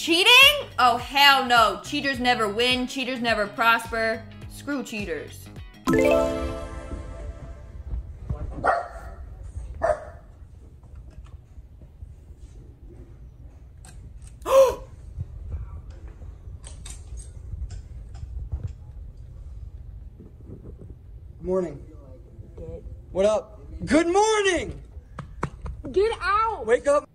Cheating? Oh, hell no. Cheaters never win. Cheaters never prosper. Screw cheaters. Morning. What up? Good morning! Get out! Wake up!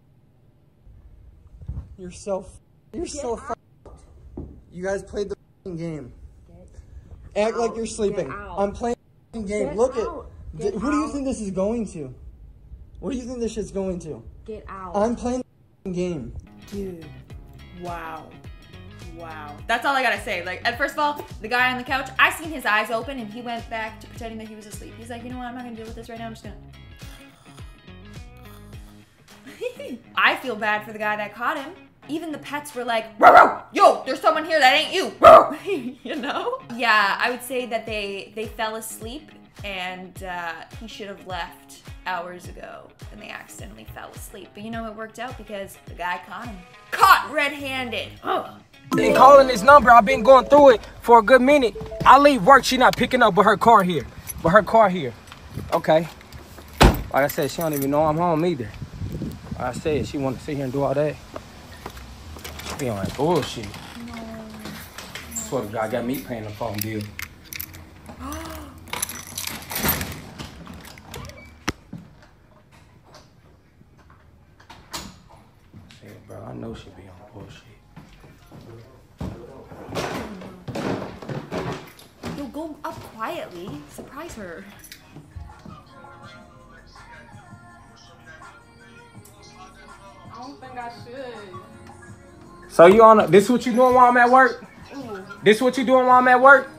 You're so f- You're so f- You guys played the f***ing game. Act like you're sleeping. out. I'm playing the game. Get Look out. at Get D- who do you think this is going to? What do you think this shit's going to? Get out. I'm playing the game. Dude. Wow. Wow. That's all I gotta say. Like, at first of all, the guy on the couch, I seen his eyes open and he went back to pretending that he was asleep. He's like, you know what? I'm not gonna deal with this right now. I'm just gonna. I feel bad for the guy that caught him. Even the pets were like, "Row, row. yo, there's someone here that ain't you. Row." you know? Yeah, I would say that they they fell asleep and uh, he should have left hours ago and they accidentally fell asleep. But you know, it worked out because the guy caught him. Caught red-handed. Oh. Been calling this number. I've been going through it for a good minute. I leave work. She not picking up, but her car here. But her car here. Okay. Like I said, she don't even know I'm home either. Like I said, she want to sit here and do all that. On that bullshit. Swear to God, got me paying the phone bill. So you on? This what you doing while I'm at work? This what you doing while I'm at work?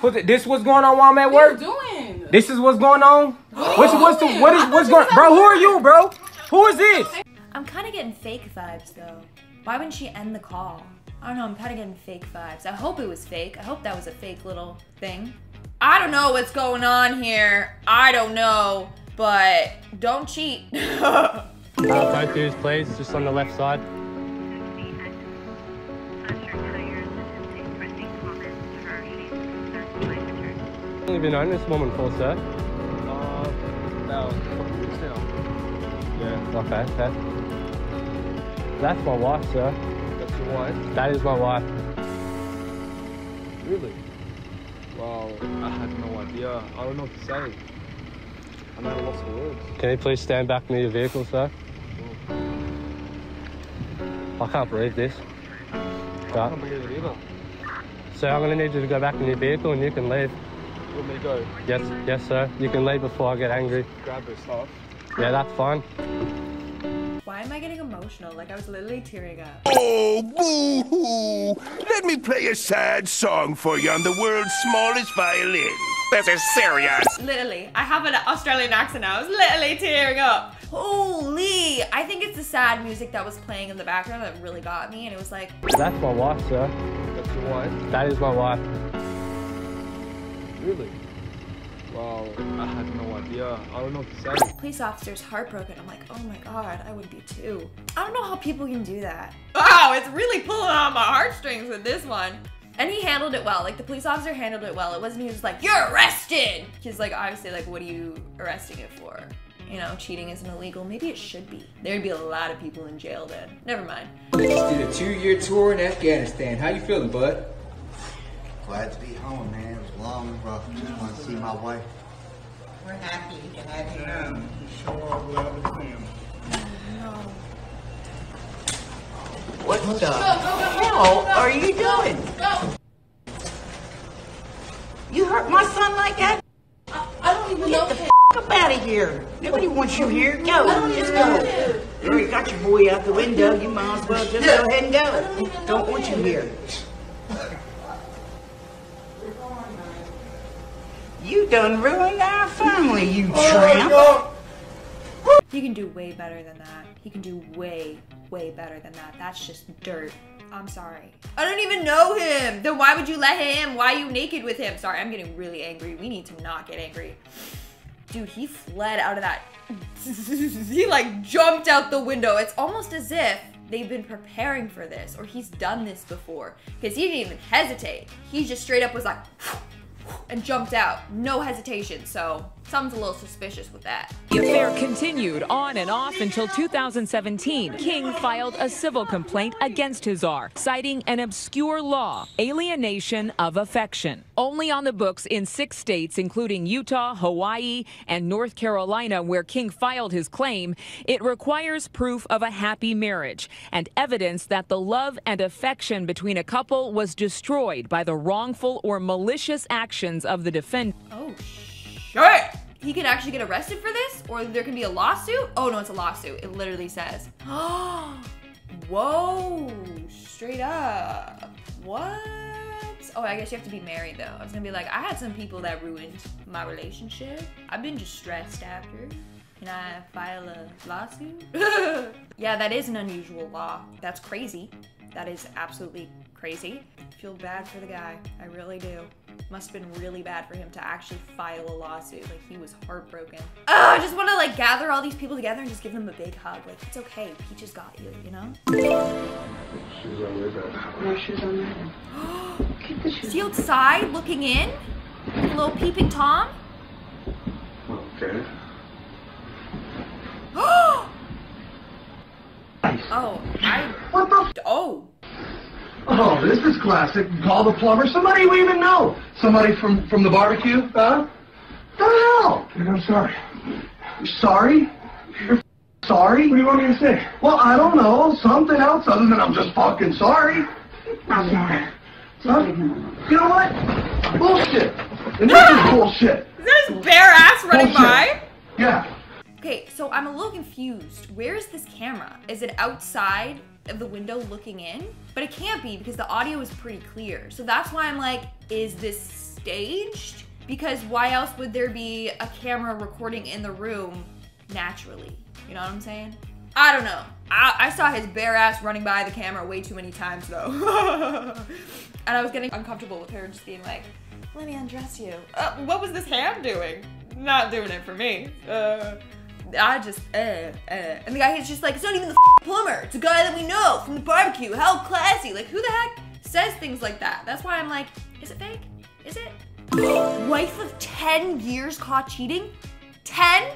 Put it, this what's going on while I'm at What work? are you doing? This is what's going on. What's what's the, what is what's going? Bro, who are you, bro? Who is this? I'm kind of getting fake vibes though. Why wouldn't she end the call? I don't know, I'm kind of getting fake vibes. I hope it was fake. I hope that was a fake little thing. I don't know what's going on here. I don't know, but don't cheat. Uh, both dudes, please, just on the left side. Long have you known this woman for, sir? Uh, about a couple weeks now. Yeah. Okay, okay. That's my wife, sir. That's your wife? That is my wife. Really? Wow, I had no idea. I don't know what to say. I'm at a loss for words. Can you please stand back near your vehicle, sir? I can't believe this. I can't believe it either. So I'm gonna need you to go back in your vehicle and you can leave. You want me to go Yes, yes, sir. You can leave before I get angry. grab her stuff? Yeah, that's fine. Why am I getting emotional? Like I was literally tearing up. Oh, boo-hoo! Let me play a sad song for you on the world's smallest violin. This is serious. Literally, I have an Australian accent now. I was literally tearing up. Holy! I think it's the sad music that was playing in the background that really got me, and it was like, That's my wife, sir. That's your wife? That is my wife. Really? Wow, I had no idea. I don't know what to say. police officer's heartbroken. I'm like, oh my god, I would be too. I don't know how people can do that. Wow, it's really pulling on my heartstrings with this one. And he handled it well. Like the police officer handled it well. It wasn't he was like, you're arrested. He's like, obviously, like, what are you arresting it for? You know, cheating isn't illegal. Maybe it should be. There'd be a lot of people in jail then. Never mind. Just did a two-year tour in Afghanistan. How you feeling, bud? Glad to be home, man. It was long rough. Just want to see my wife. We're happy to have you home. What the hell are you doing? You hurt my son like that? I don't even Get the f up out of here. Nobody wants you here. Go. Just go. You already got your boy out the window. You might as well just go ahead and go. Don't want you here. You done ruined our family, you oh, tramp. He can do way better than that. He can do way, way better than that. That's just dirt. I'm sorry. I don't even know him. Then why would you let him? Why are you naked with him? Sorry, I'm getting really angry. We need to not get angry. Dude, he fled out of that. he like jumped out the window. It's almost as if they've been preparing for this or he's done this before because he didn't even hesitate. He just straight up was like, and jumped out. No hesitation. So something's a little suspicious with that. The affair continued on and off until 2017. King filed a civil complaint against his Hazar, citing an obscure law, alienation of affection. Only on the books in six states, including Utah, Hawaii, and North Carolina, where King filed his claim, it requires proof of a happy marriage and evidence that the love and affection between a couple was destroyed by the wrongful or malicious actions of the defendant. Oh, shit! He could actually get arrested for this? Or there can be a lawsuit? Oh, no, it's a lawsuit. It literally says. Oh, Whoa, straight up. What? Oh, I guess you have to be married though. I was gonna be like, I had some people that ruined my relationship. I've been just stressed after. Can I file a lawsuit? yeah, that is an unusual law. That's crazy. That is absolutely crazy. I feel bad for the guy. I really do. Must have been really bad for him to actually file a lawsuit. Like he was heartbroken. Oh, I just want to like gather all these people together and just give them a big hug. Like it's okay. Peaches got you. You know. Shoes on your bed. No shoes on my bed. Keep the shoes. Is he outside looking in? A little peeping tom? Okay. oh, I. What the? Oh. Oh, this is classic. Call the plumber. Somebody we even know. Somebody from from the barbecue, huh? The hell? Dude, I'm sorry. You're sorry? You're sorry? What do you want me to say? Well, I don't know. Something else other than I'm just fucking sorry. I'm sorry. Huh? You know what? Bullshit. And this is bullshit. Is that his bare ass running Bullshit. by? Yeah. Okay, so I'm a little confused. Where is this camera? Is it outside of the window looking in? But it can't be because the audio is pretty clear. So that's why I'm like, is this staged? Because why else would there be a camera recording in the room naturally? You know what I'm saying? I don't know. I, I saw his bare ass running by the camera way too many times though. and I was getting uncomfortable with her just being like, let me undress you. Uh, what was this ham doing? Not doing it for me. Uh, I just, uh, uh. And the guy is just like, it's not even the plumber. It's a guy that we know from the barbecue. How classy. Like, who the heck says things like that? That's why I'm like, is it fake? Is it? Wife of 10 years caught cheating? 10?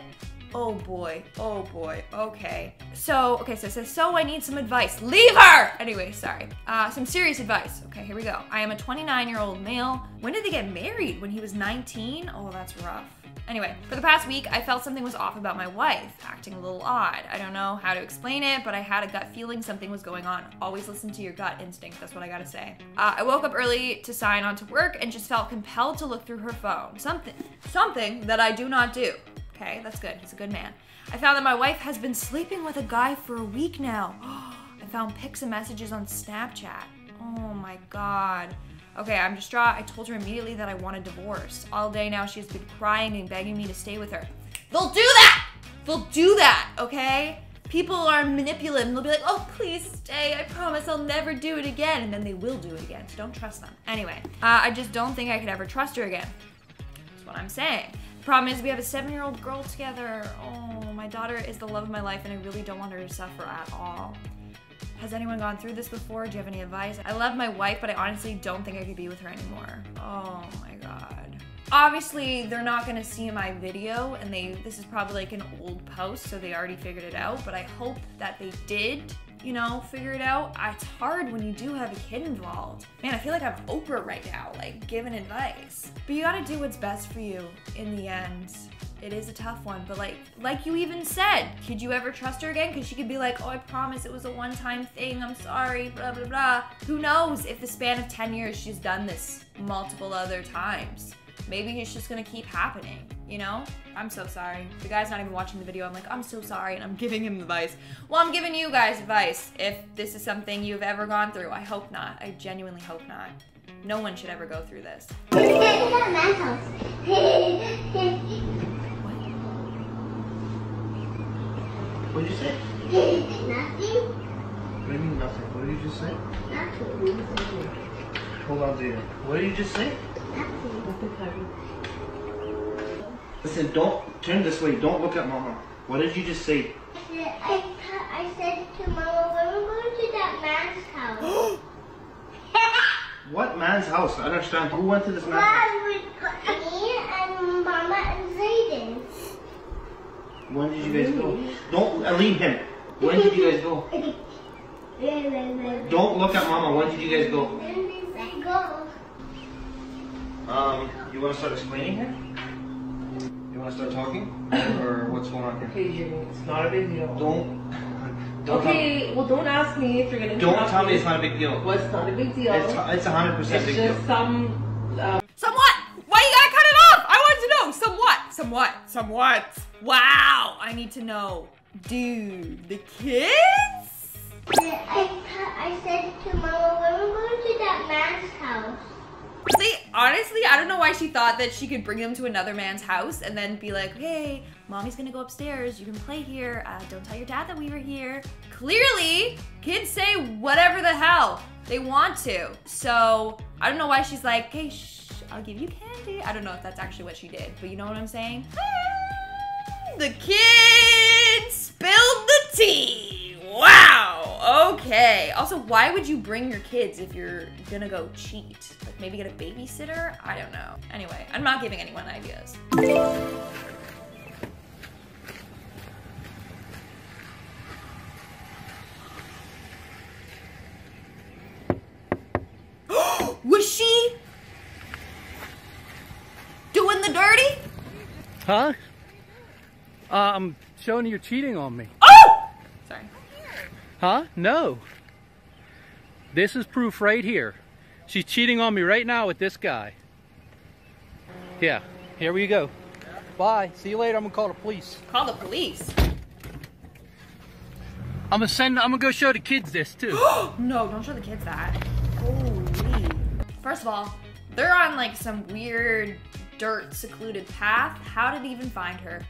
Oh boy, oh boy, okay. So, okay, so it says, so I need some advice. Leave her! Anyway, sorry. Uh, some serious advice. Okay, here we go. I am a 29 year old male. When did they get married? When he was 19? Oh, that's rough. Anyway, for the past week, I felt something was off about my wife, acting a little odd. I don't know how to explain it, but I had a gut feeling something was going on. Always listen to your gut instinct, that's what I gotta say. Uh, I woke up early to sign on to work and just felt compelled to look through her phone. Something, something that I do not do. Okay, that's good. He's a good man. I found that my wife has been sleeping with a guy for a week now. I found pics and messages on Snapchat. Oh my god. Okay, I'm distraught. I told her immediately that I want a divorce. All day now, she's been crying and begging me to stay with her. They'll do that! They'll do that, okay? People are manipulative and they'll be like, oh, please stay. I promise I'll never do it again. And then they will do it again. So don't trust them. Anyway, uh, I just don't think I could ever trust her again. That's what I'm saying. The problem is we have a seven-year-old girl together. Oh, my daughter is the love of my life and I really don't want her to suffer at all. Has anyone gone through this before? Do you have any advice? I love my wife, but I honestly don't think I could be with her anymore. Oh my god. Obviously, they're not gonna see my video, and they this is probably like an old post, so they already figured it out, but I hope that they did, you know, figure it out. Ah, it's hard when you do have a kid involved. Man, I feel like I'm Oprah right now, like giving advice. But you gotta do what's best for you in the end it is a tough one but like like you even said could you ever trust her again? Because she could be like oh i promise it was a one-time thing. I'm sorry blah blah blah. Who knows if the span of 10 years she's done this multiple other times. Maybe it's just gonna keep happening you know? I'm so sorry. The guy's not even watching the video. I'm like i'm so sorry and i'm giving him advice. Well i'm giving you guys advice. If this is something you've ever gone through i hope not. I genuinely hope not. No one should ever go through this What did you say? Nothing. What do you mean nothing? What did you just say? Nothing. Hold on, Zeta. What did you just say? Nothing. Listen, don't turn this way. Don't look at Mama. What did you just say? I, I I said to Mama, when we're going to that man's house. What man's house? I understand. Who went to this man's house? Me and Mama and Zayden. When did you guys go? Don't uh, leave him. When did you guys go? Don't look at mama. When did you guys go? Go. Um, you want to start explaining here? You want to start talking? or what's going on here? Okay, Jimmy, it's not a big deal. Don't. Don't okay, well, don't ask me if you're gonna. Don't tell me me. it's not a big deal. Well, it's not a big deal. It's it's a hundred percent It's big just deal. some. Um, Somewhat. Why you gotta cut it off? I want to know. Somewhat. Somewhat. Somewhat. Wow. I need to know. Dude, the kids? I, I said to Mama, when we're going to that man's house. See, honestly, I don't know why she thought that she could bring them to another man's house and then be like, hey, mommy's gonna go upstairs. You can play here. Uh, don't tell your dad that we were here. Clearly, kids say whatever the hell they want to. So, I don't know why she's like, hey, shh, I'll give you candy. I don't know if that's actually what she did, but you know what I'm saying? The kids spilled the tea. Wow. Okay. Also, why would you bring your kids if you're gonna go cheat? Like maybe get a babysitter? I don't know. Anyway, I'm not giving anyone ideas. Was she doing the dirty? Huh? Uh, I'm showing you you're cheating on me. Oh! Sorry. Huh? No. This is proof right here. She's cheating on me right now with this guy. Yeah, here we go. Bye. See you later. I'm gonna call the police. Call the police. I'm gonna send. I'm gonna go show the kids this too. no, don't show the kids that. Holy. First of all, they're on like some weird dirt secluded path. How did he even find her?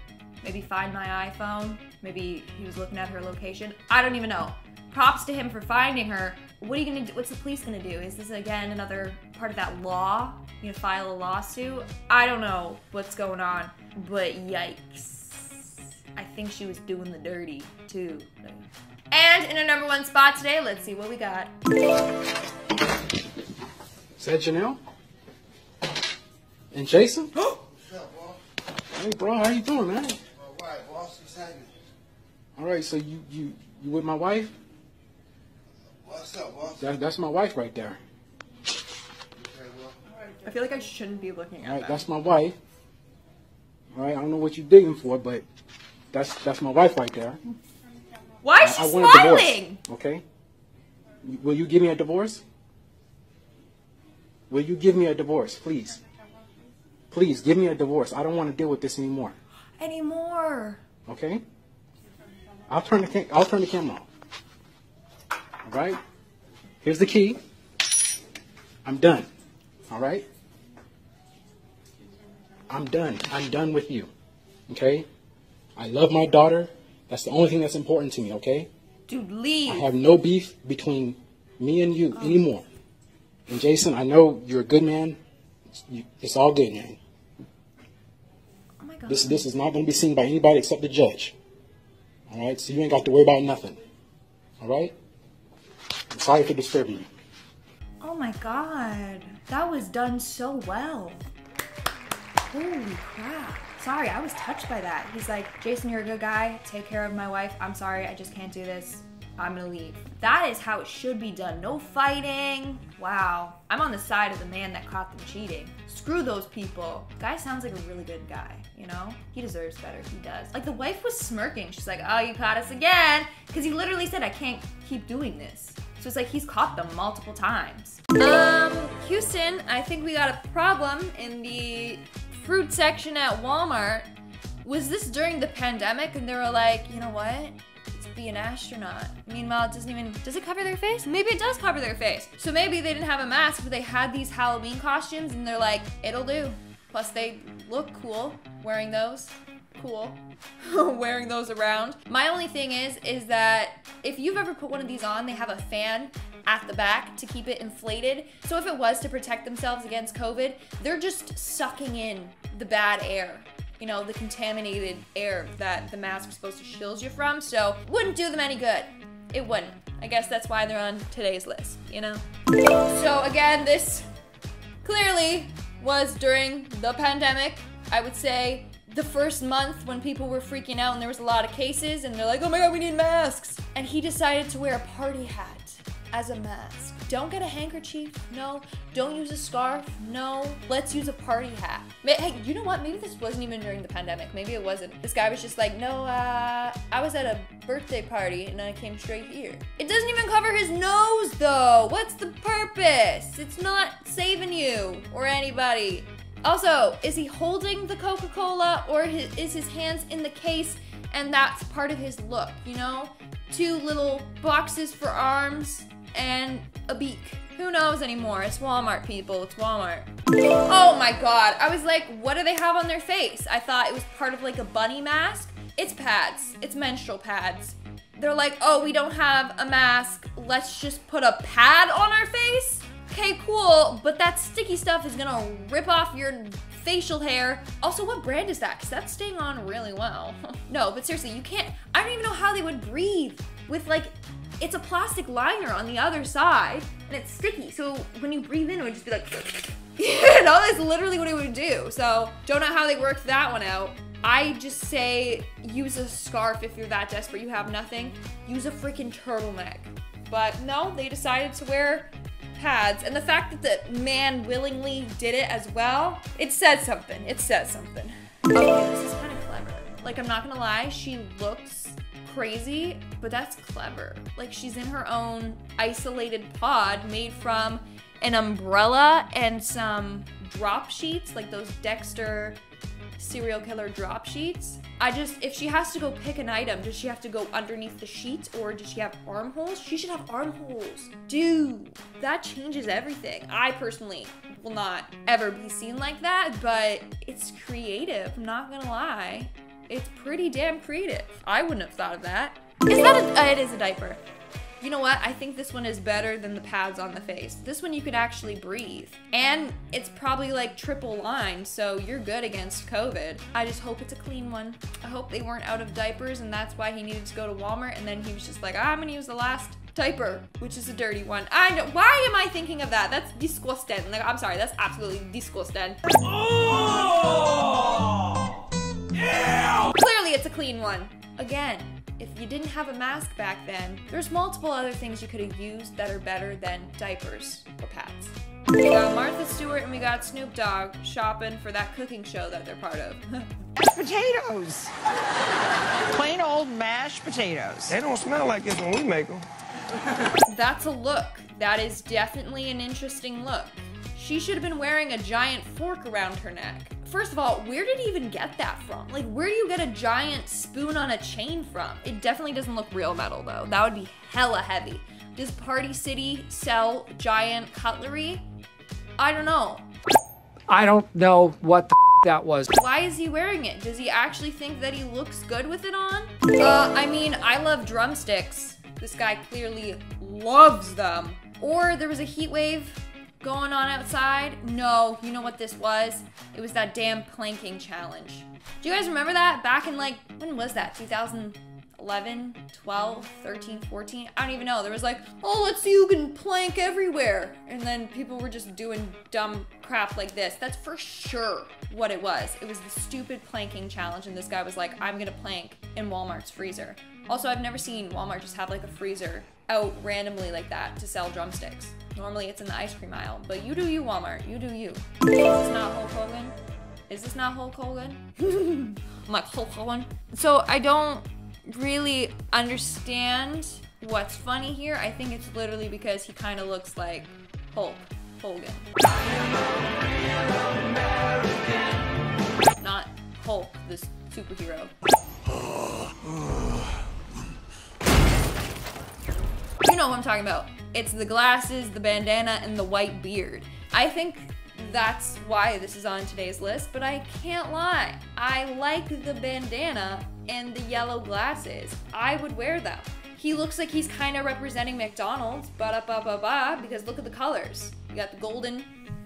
Maybe find my iPhone? Maybe he was looking at her location? I don't even know. Props to him for finding her. What are you gonna do? What's the police gonna do? Is this again another part of that law? You gonna file a lawsuit? I don't know what's going on, but yikes. I think she was doing the dirty too. And in our number one spot today, let's see what we got. Is that Janelle? And Jason? hey, bro, how you doing, man? All right, so you you you with my wife? What's up, boss? That, that's my wife right there. I feel like I shouldn't be looking All at right, that. that's my wife. All right, I don't know what you're digging for, but that's that's my wife right there. Why is she I want a divorce, smiling? Okay. Will you give me a divorce? Will you give me a divorce, please? Please give me a divorce. I don't want to deal with this anymore. Anymore. Okay? I'll turn the I'll turn the camera off. All right? Here's the key. I'm done. All right? I'm done. I'm done with you. Okay? I love my daughter. That's the only thing that's important to me, okay? Dude, leave. I have no beef between me and you oh. anymore. And Jason, I know you're a good man. You- It's all good, man. God. This this is not going to be seen by anybody except the judge. All right, so you ain't got to worry about nothing. All right. I'm sorry for disturbing you. Oh my god. That was done so well. Holy crap. Sorry, I was touched by that. He's like, Jason, you're a good guy. Take care of my wife. I'm sorry, I just can't do this. I'm gonna leave. That is how it should be done. No fighting. Wow. I'm on the side of the man that caught them cheating. Screw those people. Guy sounds like a really good guy, you know? He deserves better. He does. Like the wife was smirking. She's like, oh, you caught us again. Because he literally said, I can't keep doing this. So it's like he's caught them multiple times. Um, Houston, I think we got a problem in the fruit section at Walmart. Was this during the pandemic and they were like, you know what? Be an astronaut. Meanwhile, it doesn't even, does it cover their face? Maybe it does cover their face. So maybe they didn't have a mask, but they had these Halloween costumes and they're like, it'll do. Plus they look cool wearing those. Cool. wearing those around. My only thing is, is that if you've ever put one of these on, they have a fan at the back to keep it inflated. So if it was to protect themselves against COVID, they're just sucking in the bad air you know, the contaminated air that the mask is supposed to shield you from. So wouldn't do them any good. It wouldn't. I guess that's why they're on today's list, you know? So again, this clearly was during the pandemic. I would say the first month when people were freaking out and there was a lot of cases and they're like, oh my god, we need masks. And he decided to wear a party hat as a mask. Don't get a handkerchief, no. Don't use a scarf, no. Let's use a party hat. Hey, you know what? Maybe this wasn't even during the pandemic. Maybe it wasn't. This guy was just like, no, uh, I was at a birthday party and I came straight here. It doesn't even cover his nose though. What's the purpose? It's not saving you or anybody. Also, is he holding the Coca-Cola or is his hands in the case and that's part of his look, you know? Two little boxes for arms and a beak. Who knows anymore? It's Walmart, people. It's Walmart. Oh my god. I was like, what do they have on their face? I thought it was part of like a bunny mask. It's pads. It's menstrual pads. They're like, oh, we don't have a mask. Let's just put a pad on our face? Okay, cool. But that sticky stuff is gonna rip off your facial hair. Also, what brand is that? Because that's staying on really well. no, but seriously, you can't, I don't even know how they would breathe with like it's a plastic liner on the other side and it's sticky. So when you breathe in, it would just be like, you know, that's literally what it would do. So don't know how they worked that one out. I just say use a scarf if you're that desperate, you have nothing. Use a freaking turtleneck. But no, they decided to wear pads. And the fact that the man willingly did it as well, it says something. It says something. Okay, this is kind of clever. Like, I'm not gonna lie, she looks crazy, but that's clever. Like she's in her own isolated pod made from an umbrella and some drop sheets, like those Dexter serial killer drop sheets. I just, if she has to go pick an item, does she have to go underneath the sheets or does she have armholes? She should have armholes. Dude, that changes everything. I personally will not ever be seen like that, but it's creative, I'm not gonna lie. It's pretty damn creative. I wouldn't have thought of that. Is that a, uh, it is a diaper. You know what? I think this one is better than the pads on the face. This one you could actually breathe. And it's probably like triple lined, so you're good against COVID. I just hope it's a clean one. I hope they weren't out of diapers and that's why he needed to go to Walmart and then he was just like, ah, I'm gonna use the last diaper, which is a dirty one. I know, why am I thinking of that? That's disgusting. Like, I'm sorry, that's absolutely disgusting. Oh! Yeah! Clearly it's a clean one. Again, if you didn't have a mask back then, there's multiple other things you could have used that are better than diapers or pads. We got Martha Stewart and we got Snoop Dogg shopping for that cooking show that they're part of. potatoes. Plain old mashed potatoes. They don't smell like this when we make them. That's a look. That is definitely an interesting look. She should have been wearing a giant fork around her neck. First of all, where did he even get that from? Like, where do you get a giant spoon on a chain from? It definitely doesn't look real metal though. That would be hella heavy. Does Party City sell giant cutlery? I don't know. I don't know what the that was. Why is he wearing it? Does he actually think that he looks good with it on? Uh, I mean, I love drumsticks. This guy clearly loves them. Or there was a heat wave going on outside? No, you know what this was? It was that damn planking challenge. Do you guys remember that? Back in like, when was that? 2011, 12, 13, 14? I don't even know. There was like, oh, let's see who can plank everywhere. And then people were just doing dumb crap like this. That's for sure what it was. It was the stupid planking challenge. And this guy was like, I'm gonna plank in Walmart's freezer. Also, I've never seen Walmart just have like a freezer out randomly like that to sell drumsticks. Normally it's in the ice cream aisle, but you do you, Walmart. You do you. Is this not Hulk Hogan? Is this not Hulk Hogan? I'm like, Hulk Hogan? So I don't really understand what's funny here. I think it's literally because he kind of looks like Hulk Hogan. Not Hulk, this superhero. You know what I'm talking about. It's the glasses, the bandana, and the white beard. I think that's why this is on today's list, but I can't lie. I like the bandana and the yellow glasses. I would wear them. He looks like he's kind of representing McDonald's, ba da ba ba ba, because look at the colors. You got the golden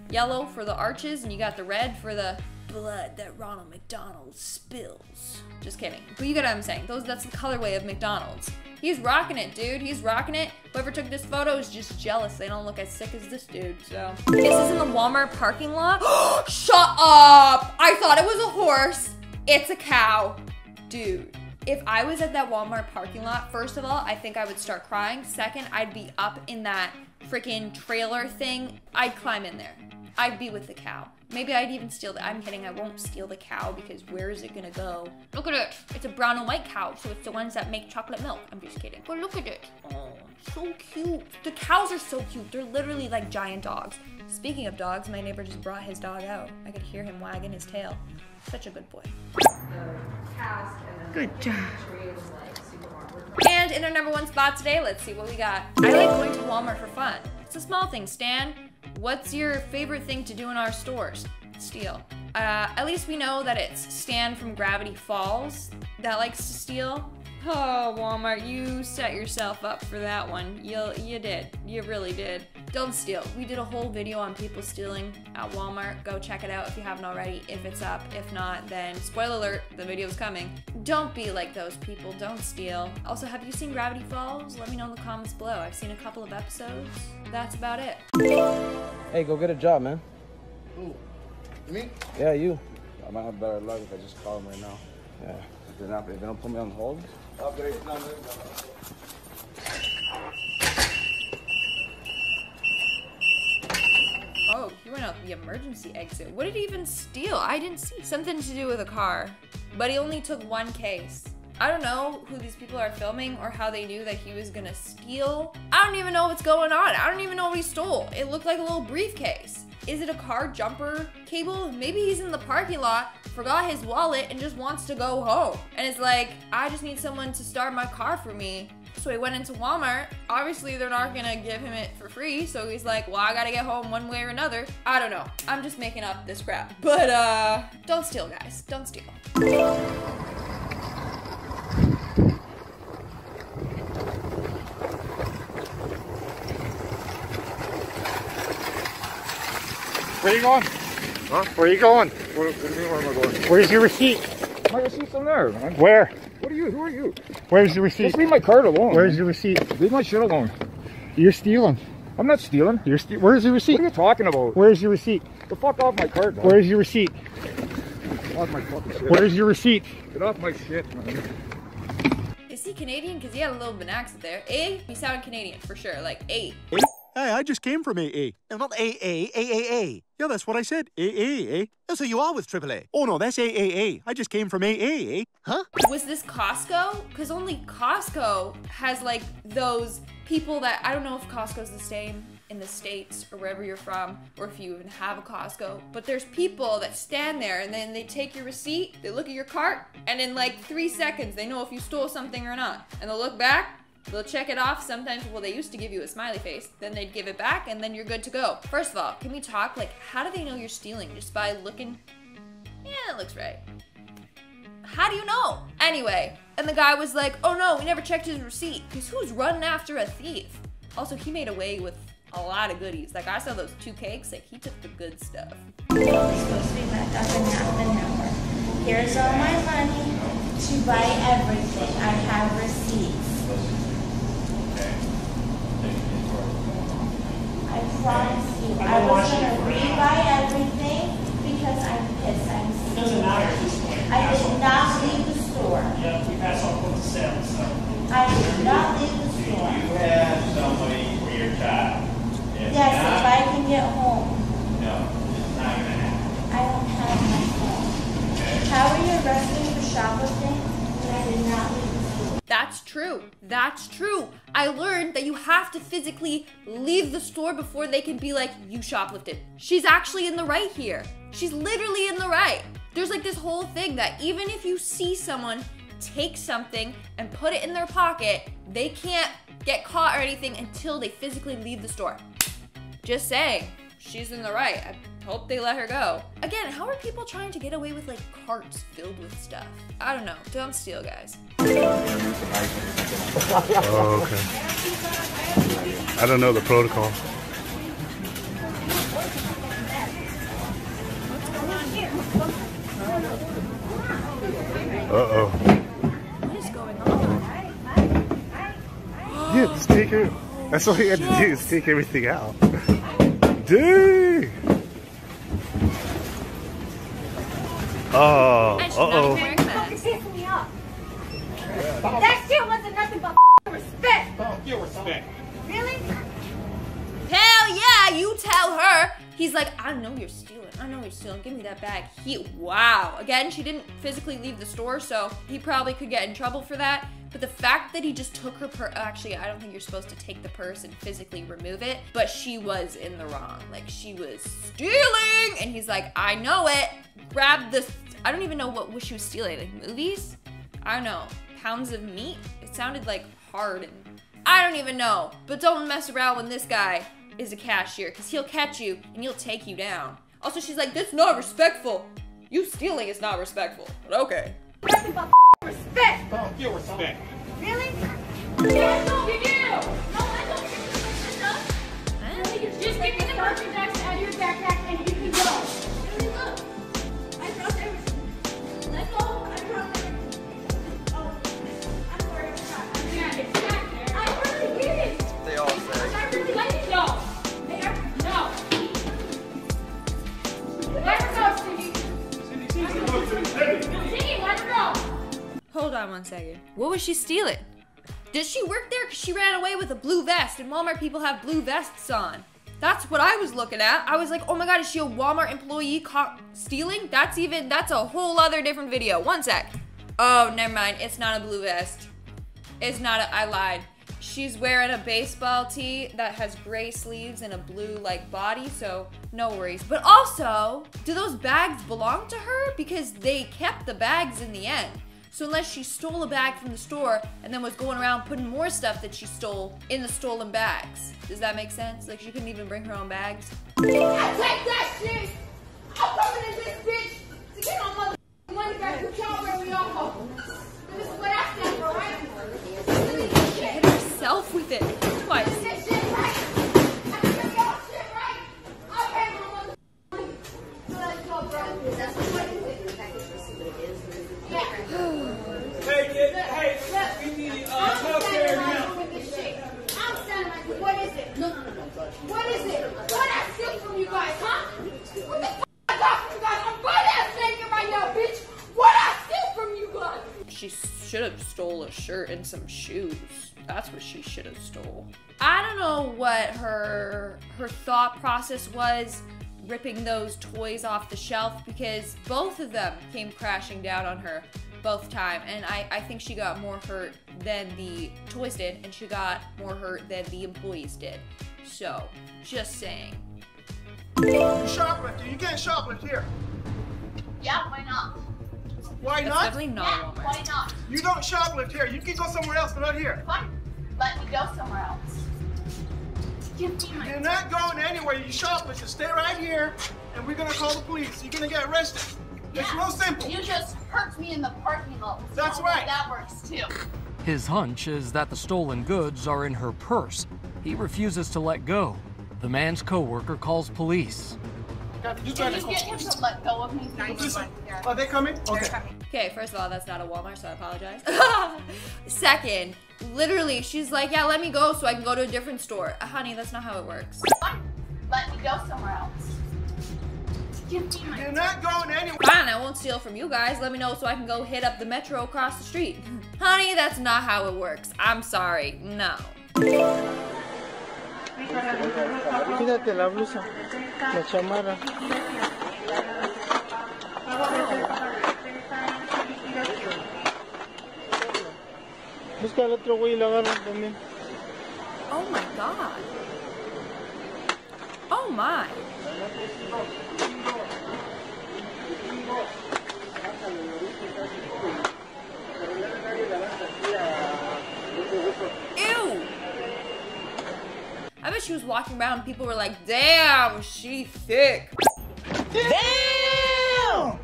yellow for the arches, and you got the red for the blood that Ronald McDonald spills. Just kidding. But you get what I'm saying. Those that's the colorway of McDonald's. He's rocking it, dude. He's rocking it. Whoever took this photo is just jealous. They don't look as sick as this dude, so. This is in the Walmart parking lot. Shut up! I thought it was a horse. It's a cow. Dude. If I was at that Walmart parking lot, first of all, I think I would start crying. Second, I'd be up in that freaking trailer thing. I'd climb in there. I'd be with the cow. Maybe I'd even steal the. I'm kidding. I won't steal the cow because where is it gonna go? Look at it. It's a brown and white cow, so it's the ones that make chocolate milk. I'm just kidding. But look at it. Oh, so cute. The cows are so cute. They're literally like giant dogs. Speaking of dogs, my neighbor just brought his dog out. I could hear him wagging his tail. Such a good boy. Good job. And in our number one spot today, let's see what we got. I like going to Walmart for fun. It's a small thing, Stan. What's your favorite thing to do in our stores? Steal. Uh, at least we know that it's Stan from Gravity Falls that likes to steal. Oh, Walmart, you set yourself up for that one. You, you did. You really did. Don't steal. We did a whole video on people stealing at Walmart. Go check it out if you haven't already, if it's up. If not, then spoiler alert, the video's coming. Don't be like those people. Don't steal. Also, have you seen Gravity Falls? Let me know in the comments below. I've seen a couple of episodes. That's about it. Hey, go get a job, man. Who? Me? Yeah, you. I might have better luck if I just call them right now. Yeah. If they not, if they don't put me on hold. Oh, he went out the emergency exit. What did he even steal? I didn't see. Something to do with a car. But he only took one case. I don't know who these people are filming or how they knew that he was gonna steal. I don't even know what's going on. I don't even know what he stole. It looked like a little briefcase. Is it a car jumper cable? Maybe he's in the parking lot, forgot his wallet, and just wants to go home. And it's like, I just need someone to start my car for me. So he went into Walmart. Obviously, they're not gonna give him it for free. So he's like, well, I gotta get home one way or another. I don't know. I'm just making up this crap. But, uh, don't steal, guys. Don't steal. Where are you going? Huh? Where are you going? Where, what do you mean, where am I going? Where's your receipt? My receipt's in there, man. Where? What are you? Who are you? Where's the receipt? Just leave my card alone. Where's man. your receipt? Leave my shit alone. You're stealing. I'm not stealing. You're ste- Where's your receipt? What are you talking about? Where's your receipt? The fuck off my card, man. Where's your receipt? Get off my fucking shit. Where's your receipt? Get off my shit, man. Is he Canadian? Because he had a little bit of an accent there. A? He sounded Canadian for sure. Like, eh. A. Hey, I just came from AA. No, not AA, AAA. Yeah, that's what I said. AA, eh? That's who you are with AAA. Oh, no, that's AAA. I just came from AA, eh? Huh? Was this Costco? Because only Costco has like those people that I don't know if Costco's the same in the States or wherever you're from, or if you even have a Costco. But there's people that stand there and then they take your receipt, they look at your cart, and in like three seconds they know if you stole something or not. And they'll look back, They'll check it off. Sometimes, well, they used to give you a smiley face. Then they'd give it back, and then you're good to go. First of all, can we talk? Like, how do they know you're stealing? Just by looking? Yeah, that looks right. How do you know? Anyway, and the guy was like, oh no, we never checked his receipt. Because who's running after a thief? Also, he made away with a lot of goodies. Like, I saw those two cakes. Like, he took the good stuff. Here's all my money to buy everything. I have receipts. I promise you, I was gonna rebuy everything because I'm pissed. I'm sick. Doesn't matter at this point. I did not leave the store. Yeah, you pass on points of sale, so. I did not leave the store. You have somebody for your child. If Yes, not, if I can get home. No, it's not gonna happen. I don't have my phone. How are you arresting for shoplifting when I did not leave the store? That's true. That's true. I learned that you have to physically leave the store before they can be like, you shoplifted. She's actually in the right here. She's literally in the right. There's like this whole thing that even if you see someone take something and put it in their pocket, they can't get caught or anything until they physically leave the store. Just saying, she's in the right. I hope they let her go. Again, how are people trying to get away with like carts filled with stuff? I don't know. Don't steal, guys. Oh, okay. I don't know the protocol. What's going on here? Uh oh. What is going on? Yeah, just take her. That's all you had to do is take everything out. Dang! Oh, uh oh. pissing me off. That shit wasn't nothing but respect. Give respect. Really? Hell yeah, you tell her. He's like, I know you're stealing. I know you're stealing. Give me that bag. He, wow. Again, she didn't physically leave the store, so he probably could get in trouble for that. But the fact that he just took her purse, actually, I don't think you're supposed to take the purse and physically remove it, but she was in the wrong. Like, she was stealing! And he's like, I know it. Grab this. I don't even know what, she was stealing. Like, movies? I don't know. Pounds of meat? It sounded like hard and I don't even know. But don't mess around with this guy is a cashier, because he'll catch you and he'll take you down. Also, she's like, that's not respectful. You stealing is not respectful. But okay. Nothing but respect. Give respect. Really? Yes, no, you do. No, I don't. Just give me the merchandise Hold on one second. What was she stealing? Did she work there? Because she ran away with a blue vest, and Walmart people have blue vests on. That's what I was looking at. I was like, oh my god, is she a Walmart employee caught stealing? That's even, that's a whole other different video. One sec. Oh, never mind. It's not a blue vest. It's not a, I lied. She's wearing a baseball tee that has gray sleeves and a blue like body, so no worries. But also, do those bags belong to her? Because they kept the bags in the end. So unless she stole a bag from the store and then was going around putting more stuff that she stole in the stolen bags. Does that make sense? Like she couldn't even bring her own bags? I take that shit. I'm coming in this bitch to get my mother money back. This is what I right? She hit herself with it twice. This shit right. I can give y'all shit right. I pay my mother money. So let's go, bro. That's what it is. Yeah. Hey, kid. Hey, we need uh, I'm health standing care right now. here with this shit. I'm standing right here. What is it? No, no, no, no. What is it? What I steal from you guys, huh? What the f I got from you guys? I'm butt ass naked right now, bitch. What I steal from you guys? She should have stole a shirt and some shoes. That's what she should have stole. I don't know what her her thought process was ripping those toys off the shelf because both of them came crashing down on her both time and I, I think she got more hurt than the toys did and she got more hurt than the employees did. So, just saying. You shoplifting. You can't shoplift here. Yeah, why not? Why That's not? definitely not a Walmart. Why not? You don't shoplift here. You can go somewhere else, but not here. Fine. Let me go somewhere else. Give me my You're not going anywhere. You shoplifting. Stay right here, and we're gonna call the police. You're gonna get arrested. It's Yeah. real simple. You just hurt me in the parking lot. That's So right. That works too. His hunch is that the stolen goods are in her purse. He refuses to let go. The man's coworker calls police. You Can you get him to let go of me? please? Are they coming? Okay. Okay, first of all, that's not a Walmart, so I apologize. Second, literally, she's like, yeah, let me go so I can go to a different store. Uh, honey, that's not how it works. Fine. Let me go somewhere else. Give me my You're not going anywhere. Fine, I won't steal from you guys. Let me know so I can go hit up the metro across the street. honey, that's not how it works. I'm sorry. No. Quítate la blusa, la chamarra. Busca al otro güey y lo agarra también. Oh my god. My. Ew. I bet she was walking around and people were like, damn, she thick. Damn!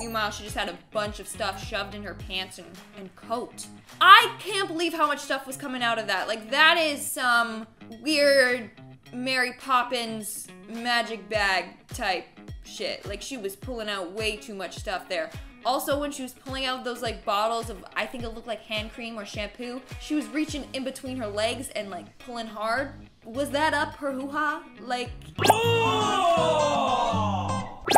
Meanwhile, she just had a bunch of stuff shoved in her pants and, and coat. I can't believe how much stuff was coming out of that. Like, that is some weird Mary Poppins magic bag type shit. Like she was pulling out way too much stuff there. Also, when she was pulling out those like bottles of, I think it looked like hand cream or shampoo, she was reaching in between her legs and like pulling hard. Was that up her hoo ha? Like. Oh!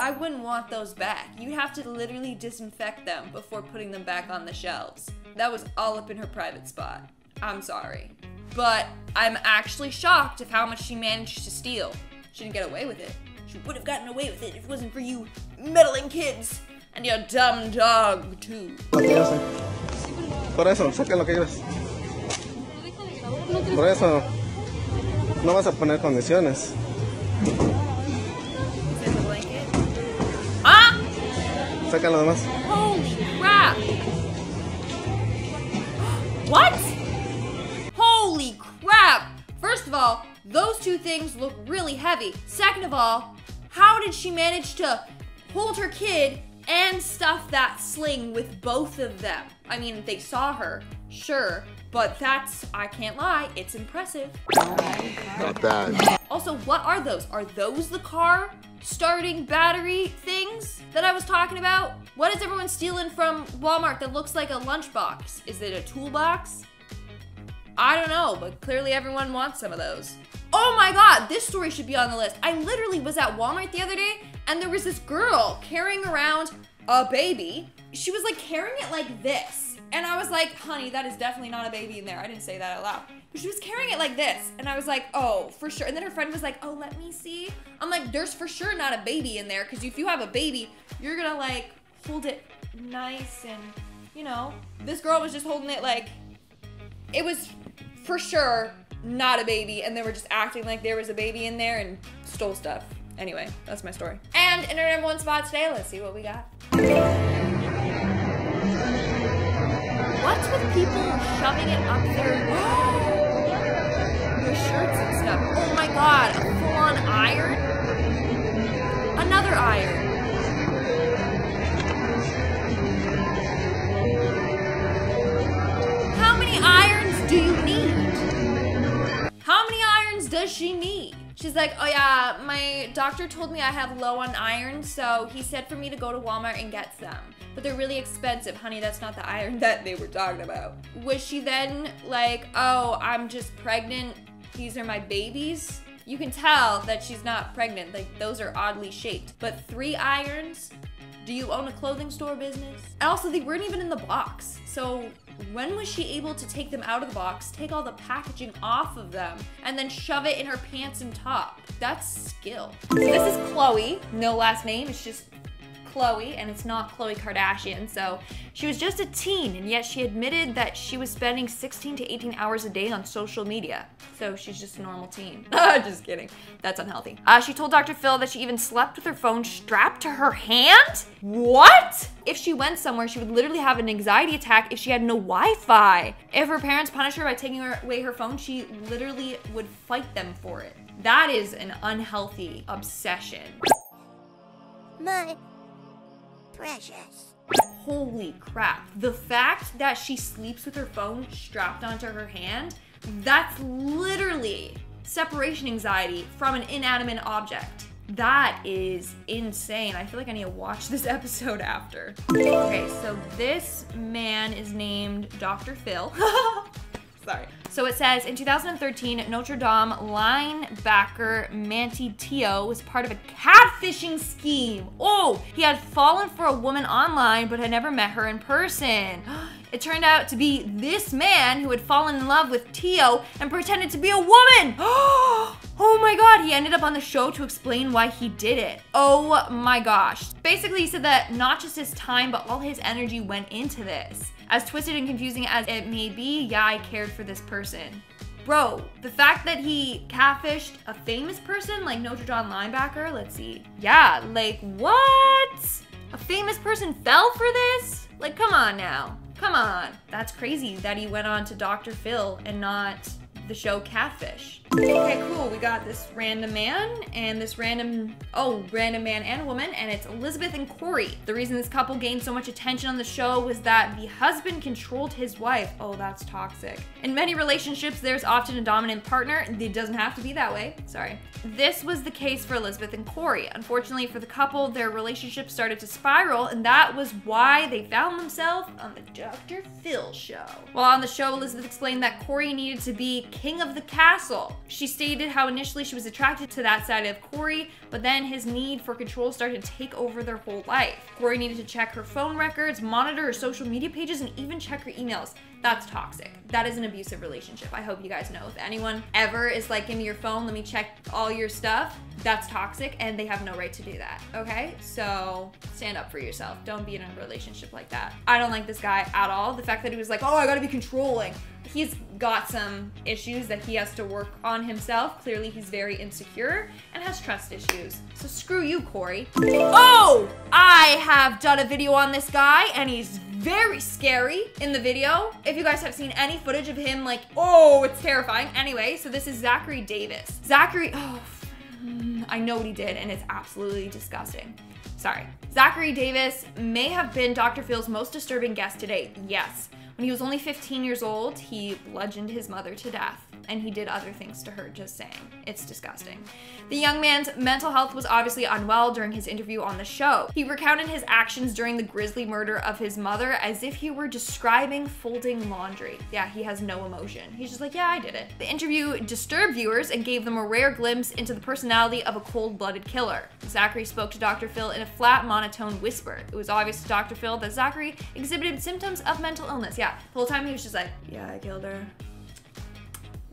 I wouldn't want those back. You'd have to literally disinfect them before putting them back on the shelves. That was all up in her private spot. I'm sorry. But I'm actually shocked of how much she managed to steal. She didn't get away with it. She would have gotten away with it if it wasn't for you meddling kids. And your dumb dog, too. Por eso, saca lo que quieras. Por eso, no vas a poner condiciones. Ah! Saca lo demás. Holy crap! What? Of all, those two things look really heavy. Second of all, how did she manage to hold her kid and stuff that sling with both of them? I mean, they saw her, sure, but that's, I can't lie, it's impressive. Not bad. Also, what are those? Are those the car starting battery things that I was talking about? What is everyone stealing from Walmart that looks like a lunchbox? Is it a toolbox? I don't know, but clearly everyone wants some of those. Oh my god, this story should be on the list. I literally was at Walmart the other day and there was this girl carrying around a baby. She was like carrying it like this. And I was like, honey, that is definitely not a baby in there. I didn't say that out loud. But she was carrying it like this. And I was like, oh, for sure. And then her friend was like, oh, let me see. I'm like, there's for sure not a baby in there. Because if you have a baby, you're going to like hold it nice and, you know. This girl was just holding it like, it was for sure not a baby. And they were just acting like there was a baby in there and stole stuff. Anyway, that's my story. And in our number one spot today, let's see what we got. What's with people shoving it up their, their shirts and stuff? Oh my god, a full-on iron? Another iron. Does she need? She's like, oh yeah, my doctor told me I have low on iron, so he said for me to go to Walmart and get some. But they're really expensive. Honey, that's not the iron that they were talking about. Was she then like, oh, I'm just pregnant, these are my babies? You can tell that she's not pregnant, like those are oddly shaped. But three irons? Do you own a clothing store business? And also, they weren't even in the box. So when was she able to take them out of the box, take all the packaging off of them, and then shove it in her pants and top? That's skill. So this is Chloe, no last name, it's just Chloe, and it's not Khloe Kardashian. So she was just a teen, and yet she admitted that she was spending 16 to 18 hours a day on social media. So she's just a normal teen. just kidding. That's unhealthy. Uh, she told Dr. Phil that she even slept with her phone strapped to her hand? What? If she went somewhere, she would literally have an anxiety attack if she had no Wi-Fi. If her parents punished her by taking away her phone, she literally would fight them for it. That is an unhealthy obsession. My precious. Holy crap. The fact that she sleeps with her phone strapped onto her hand, that's literally separation anxiety from an inanimate object. That is insane. I feel like I need to watch this episode after. Okay, so this man is named Dr. Phil. Sorry. So it says in 2013, Notre Dame linebacker Manti Te'o was part of a catfishing scheme. Oh, he had fallen for a woman online but had never met her in person. It turned out to be this man who had fallen in love with Te'o and pretended to be a woman. Oh my god, he ended up on the show to explain why he did it. Oh my gosh. Basically, he said that not just his time, but all his energy went into this. As twisted and confusing as it may be, yeah, I cared for this person. Bro, the fact that he catfished a famous person like Notre Dame linebacker, let's see. Yeah, like what? A famous person fell for this? Like, come on now. Come on. That's crazy that he went on to Dr. Phil and not the show Catfish. Okay, cool. We got this random man and this random, oh, random man and woman, and it's Elizabeth and Corey. The reason this couple gained so much attention on the show was that the husband controlled his wife. Oh, that's toxic. In many relationships, there's often a dominant partner. And it doesn't have to be that way. Sorry. This was the case for Elizabeth and Corey. Unfortunately for the couple, their relationship started to spiral, and that was why they found themselves on the Dr. Phil show. While on the show, Elizabeth explained that Corey needed to be king of the castle. She stated how initially she was attracted to that side of Corey, but then his need for control started to take over their whole life. Corey needed to check her phone records, monitor her social media pages, and even check her emails. That's toxic. That is an abusive relationship. I hope you guys know. If anyone ever is like, give me your phone, let me check all your stuff, that's toxic and they have no right to do that. Okay? So stand up for yourself. Don't be in a relationship like that. I don't like this guy at all. The fact that he was like, oh, I gotta be controlling. He's got some issues that he has to work on himself. Clearly, he's very insecure and has trust issues. So screw you, Corey. Oh, I have done a video on this guy and he's very scary in the video. If you guys have seen any footage of him, like, oh, it's terrifying. Anyway, so this is Zachary Davis. Zachary, oh, I know what he did and it's absolutely disgusting. Sorry. Zachary Davis may have been Dr. Phil's most disturbing guest today. Yes. When he was only 15 years old, he bludgeoned his mother to death and he did other things to her, just saying. It's disgusting. The young man's mental health was obviously unwell during his interview on the show. He recounted his actions during the grisly murder of his mother as if he were describing folding laundry. Yeah, he has no emotion. He's just like, yeah, I did it. The interview disturbed viewers and gave them a rare glimpse into the personality of a cold-blooded killer. Zachary spoke to Dr. Phil in a flat, monotone whisper. It was obvious to Dr. Phil that Zachary exhibited symptoms of mental illness. Yeah, the whole time he was just like, yeah, I killed her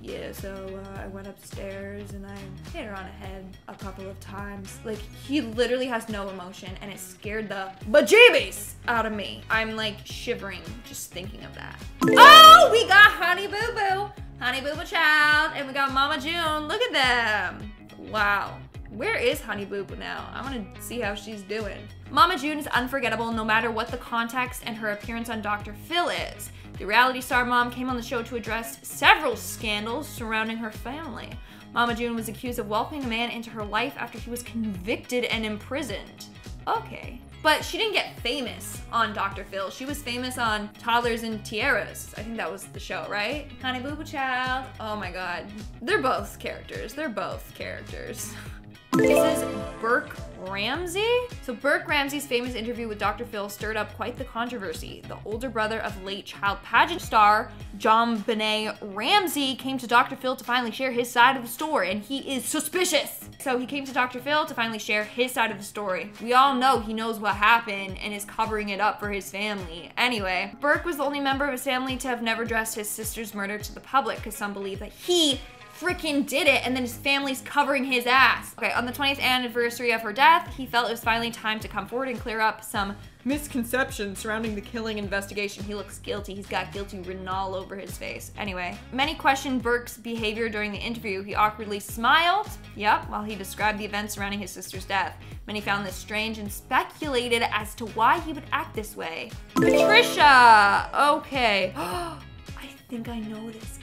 yeah, so uh, I went upstairs and I hit her on the head a couple of times. Like, he literally has no emotion and it scared the bejeebies out of me. I'm like shivering just thinking of that. Oh, we got Honey Boo Boo, Honey Boo Boo Child, and we got Mama June. Look at them. Wow. Where is Honey Boo Boo now? I want to see how she's doing. Mama June is unforgettable no matter what the context and her appearance on Dr. Phil is. The reality star mom came on the show to address several scandals surrounding her family. Mama June was accused of welcoming a man into her life after he was convicted and imprisoned. Okay. But she didn't get famous on Dr. Phil. She was famous on Toddlers and Tiaras. I think that was the show, right? Honey Boo Boo Child. Oh my god. They're both characters. They're both characters. This is Burke Ramsey. So Burke Ramsey's famous interview with Dr. Phil stirred up quite the controversy. The older brother of late child pageant star JonBenét Ramsey came to Dr. Phil to finally share his side of the story, and he is suspicious. So he came to Dr. Phil to finally share his side of the story. We all know he knows what happened and is covering it up for his family. Anyway, Burke was the only member of his family to have never addressed his sister's murder to the public because some believe that he freaking did it and then his family's covering his ass. Okay, on the 20th anniversary of her death, he felt it was finally time to come forward and clear up some misconceptions surrounding the killing investigation. He looks guilty. He's got guilty written all over his face. Anyway, many questioned Burke's behavior during the interview. He awkwardly smiled, yep, while he described the events surrounding his sister's death. Many found this strange and speculated as to why he would act this way. Patricia! Okay. I think I know this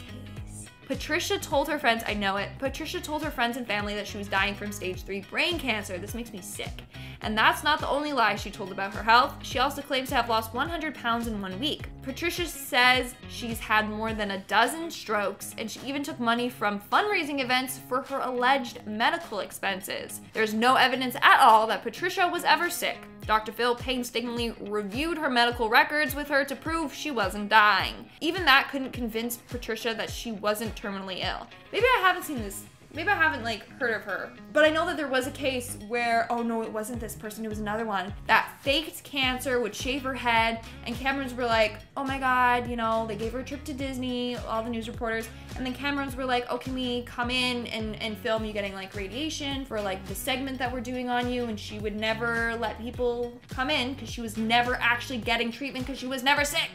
Patricia told her friends, I know it, Patricia told her friends and family that she was dying from stage 3 brain cancer. This makes me sick. And that's not the only lie she told about her health. She also claims to have lost 100 pounds in one week. Patricia says she's had more than a dozen strokes, and she even took money from fundraising events for her alleged medical expenses. There's no evidence at all that Patricia was ever sick. Dr. Phil painstakingly reviewed her medical records with her to prove she wasn't dying. Even that couldn't convince Patricia that she wasn't terminally ill. Maybe I haven't seen this Maybe I haven't like heard of her, but I know that there was a case where, oh no, it wasn't this person, it was another one that faked cancer, would shave her head, and cameras were like, oh my god, you know, they gave her a trip to Disney, all the news reporters, and then cameras were like, oh, can we come in and, and film you getting like radiation for like the segment that we're doing on you? And she would never let people come in because she was never actually getting treatment because she was never sick.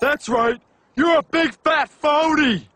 That's right. You're a big fat phony.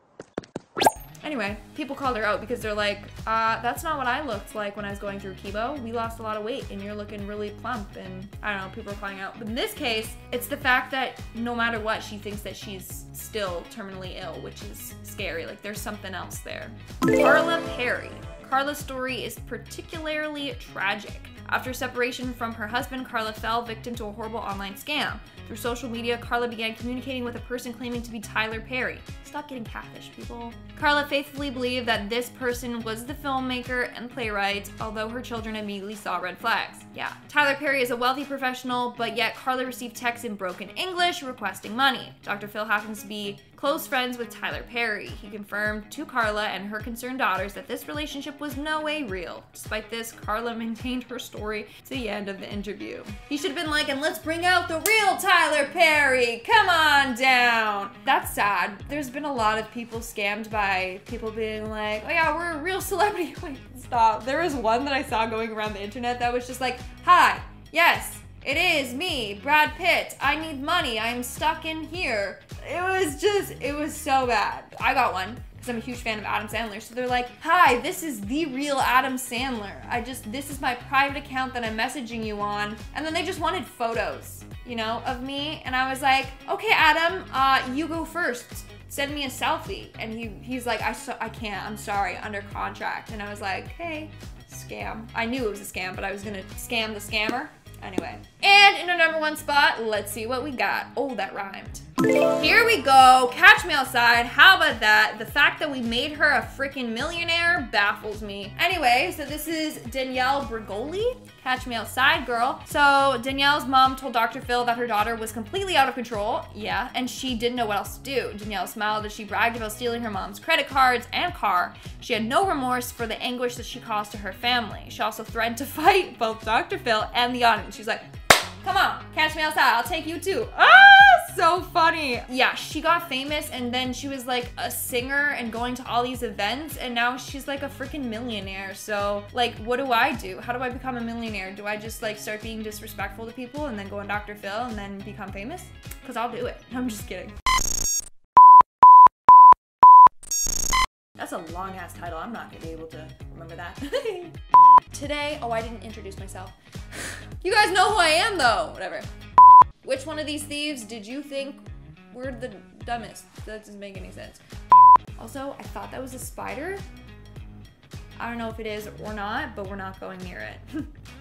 Anyway, people called her out because they're like, uh, that's not what I looked like when I was going through chemo. We lost a lot of weight and you're looking really plump. And I don't know, people are calling out. But in this case, it's the fact that no matter what, she thinks that she's still terminally ill, which is scary. Like there's something else there. Carla Perry. Carla's story is particularly tragic. After separation from her husband, Carla fell victim to a horrible online scam. Through social media, Carla began communicating with a person claiming to be Tyler Perry. Stop getting catfish, people. Carla faithfully believed that this person was the filmmaker and playwright, although her children immediately saw red flags. Yeah, Tyler Perry is a wealthy professional, but yet Carla received texts in broken English requesting money. Dr. Phil happens to be close friends with Tyler Perry. He confirmed to Carla and her concerned daughters that this relationship was no way real. Despite this, Carla maintained her story to the end of the interview. He should have been like, and let's bring out the real Tyler Perry. Come on down. That's sad. There's been a lot of people scammed by people being like, oh yeah, we're a real celebrity. Wait, stop. There was one that I saw going around the internet that was just like, hi, yes, it is me, Brad Pitt. I need money. I'm stuck in here. It was just, it was so bad. I got one because I'm a huge fan of Adam Sandler. So they're like, hi, this is the real Adam Sandler. I just, this is my private account that I'm messaging you on. And then they just wanted photos, you know, of me. And I was like, okay, Adam, uh, you go first. Send me a selfie. And he, he's like, I, so, I can't, I'm sorry, under contract. And I was like, hey, scam. I knew it was a scam, but I was gonna scam the scammer. Anyway. And in our number one spot, let's see what we got. Oh, that rhymed. Here we go. Catch me outside. How about that? The fact that we made her a freaking millionaire baffles me. Anyway, so this is Danielle Bregoli. Catch me outside, girl. So Danielle's mom told Dr. Phil that her daughter was completely out of control. Yeah, and she didn't know what else to do. Danielle smiled as she bragged about stealing her mom's credit cards and car. She had no remorse for the anguish that she caused to her family. She also threatened to fight both Dr. Phil and the audience. She's like, Come on, catch me outside. I'll take you too. Ah, so funny. Yeah, she got famous and then she was like a singer and going to all these events and now she's like a freaking millionaire. So, like, what do I do? How do I become a millionaire? Do I just like start being disrespectful to people and then go on Dr. Phil and then become famous? Because I'll do it. I'm just kidding. That's a long ass title. I'm not gonna be able to remember that. Today, oh, I didn't introduce myself. You guys know who I am though. Whatever. Which one of these thieves did you think were the dumbest? That doesn't make any sense. Also, I thought that was a spider. I don't know if it is or not, but we're not going near it.